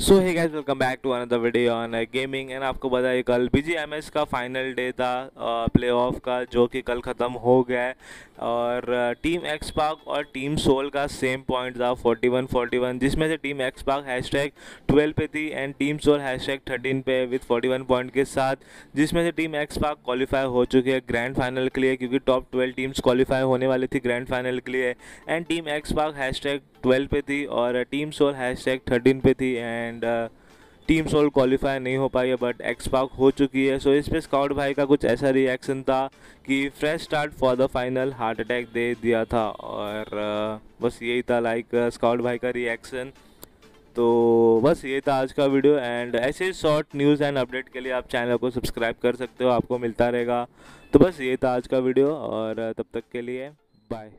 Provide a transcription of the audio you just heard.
So hi guys welcome back to another video on gaming and आपको है कल B का फाइनल डे था प्ले ऑफ़ का, जो कि कल ख़त्म हो गया है। और टीम एक्स पार्क और टीम सोल का सेम पॉइंट था 41 41 जिसमें से team XSpark hashtag twelve पे थी and team Soul hashtag thirteen पे विथ 41 पॉइंट के साथ, जिसमें से टीम एक्स पार्क क्वालिफाई हो चुकी है ग्रैंड फाइनल के लिए, क्योंकि टॉप ट्वेल्व टीम्स क्वालिफाई होने वाली थी ग्रैंड फाइनल के लिए। And team XSpark hashtag twelve पे थी और team Soul hashtag thirteen पे थी एंड टीम सोल क्वालिफाई नहीं हो पाई है बट एक्स हो चुकी है। सो इस पर स्काउट भाई का कुछ ऐसा रिएक्शन था कि fresh start for the final heart attack दे दिया था और uh, बस यही था लाइक स्काउट भाई का रिएक्शन तो बस ये था आज का वीडियो एंड ऐसे शॉर्ट न्यूज़ एंड अपडेट के लिए आप चैनल को सब्सक्राइब कर सकते हो आपको मिलता रहेगा। तो बस ये था आज का वीडियो और uh, तब तक के लिए बाय